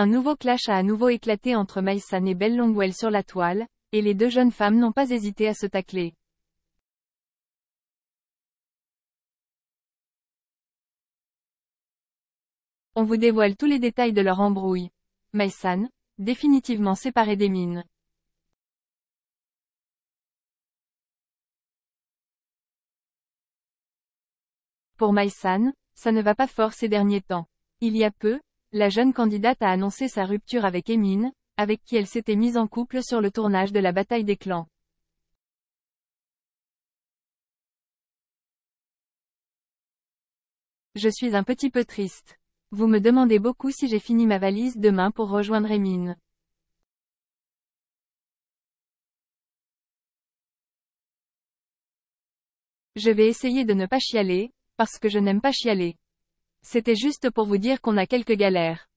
Un nouveau clash a à nouveau éclaté entre Maïsan et Belle Longwell sur la toile, et les deux jeunes femmes n'ont pas hésité à se tacler. On vous dévoile tous les détails de leur embrouille. Maïsan, définitivement séparé des mines. Pour Maïsan, ça ne va pas fort ces derniers temps. Il y a peu, la jeune candidate a annoncé sa rupture avec Emine, avec qui elle s'était mise en couple sur le tournage de la bataille des clans. Je suis un petit peu triste. Vous me demandez beaucoup si j'ai fini ma valise demain pour rejoindre Emine. Je vais essayer de ne pas chialer, parce que je n'aime pas chialer. C'était juste pour vous dire qu'on a quelques galères.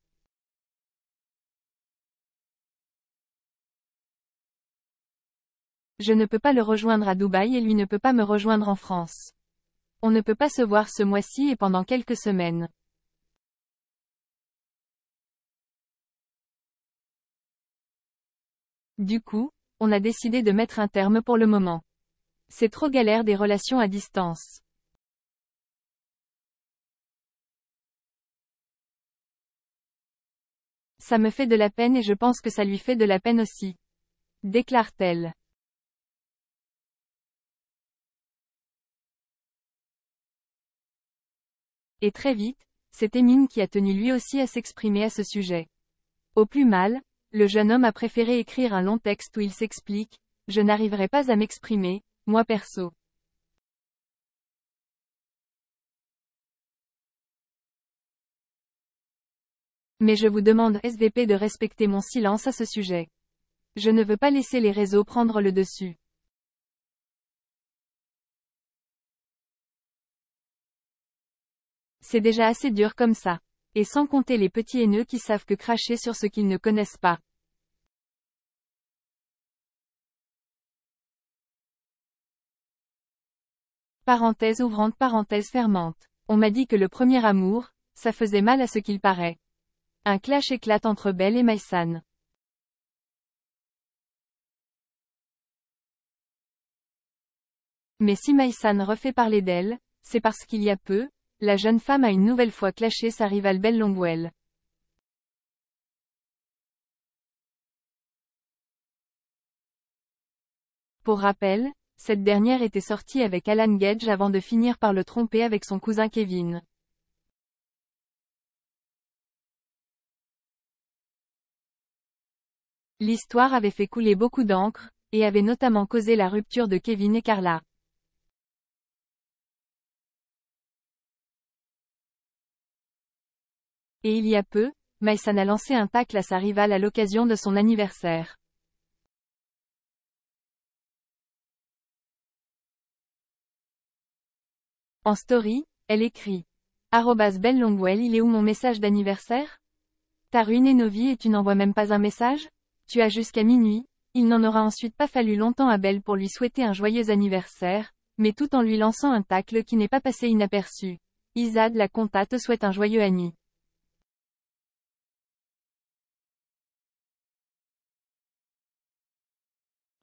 Je ne peux pas le rejoindre à Dubaï et lui ne peut pas me rejoindre en France. On ne peut pas se voir ce mois-ci et pendant quelques semaines. Du coup, on a décidé de mettre un terme pour le moment. C'est trop galère des relations à distance. Ça me fait de la peine et je pense que ça lui fait de la peine aussi. Déclare-t-elle. Et très vite, c'est Emine qui a tenu lui aussi à s'exprimer à ce sujet. Au plus mal, le jeune homme a préféré écrire un long texte où il s'explique, je n'arriverai pas à m'exprimer, moi perso. Mais je vous demande SVP de respecter mon silence à ce sujet. Je ne veux pas laisser les réseaux prendre le dessus. C'est déjà assez dur comme ça. Et sans compter les petits haineux qui savent que cracher sur ce qu'ils ne connaissent pas. Parenthèse ouvrante parenthèse fermante. On m'a dit que le premier amour, ça faisait mal à ce qu'il paraît. Un clash éclate entre Belle et Maïsan. Mais si Maïsan refait parler d'elle, c'est parce qu'il y a peu, la jeune femme a une nouvelle fois clashé sa rivale Belle Longwell. Pour rappel, cette dernière était sortie avec Alan Gage avant de finir par le tromper avec son cousin Kevin. L'histoire avait fait couler beaucoup d'encre, et avait notamment causé la rupture de Kevin et Carla. Et il y a peu, Mason a lancé un tacle à sa rivale à l'occasion de son anniversaire. En story, elle écrit. Arrobas Longwell il est où mon message d'anniversaire? T'as ruiné nos vies et tu n'envoies même pas un message? Tu as jusqu'à minuit, il n'en aura ensuite pas fallu longtemps à Belle pour lui souhaiter un joyeux anniversaire, mais tout en lui lançant un tacle qui n'est pas passé inaperçu. Isad la compta te souhaite un joyeux ami.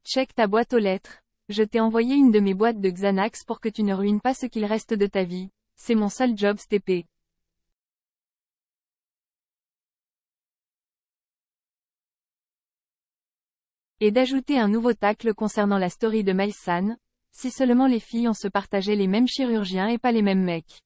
Check ta boîte aux lettres. Je t'ai envoyé une de mes boîtes de Xanax pour que tu ne ruines pas ce qu'il reste de ta vie. C'est mon seul job STP. Et d'ajouter un nouveau tacle concernant la story de Maïsan, si seulement les filles ont se partagé les mêmes chirurgiens et pas les mêmes mecs.